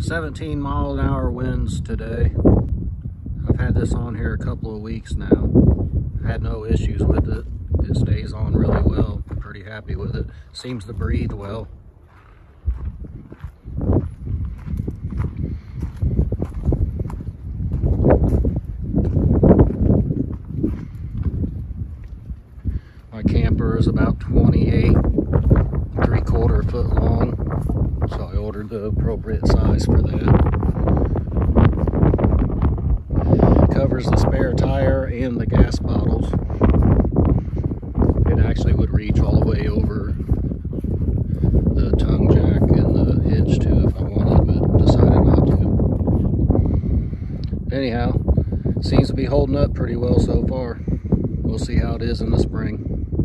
17 mile an hour winds today. I've had this on here a couple of weeks now. Had no issues with it. It stays on really well. Pretty happy with it. Seems to breathe well. My camper is about 28, three quarter foot long. Ordered the appropriate size for that. Covers the spare tire and the gas bottles. It actually would reach all the way over the tongue jack and the hitch too if I wanted, but decided not to. Anyhow, seems to be holding up pretty well so far. We'll see how it is in the spring.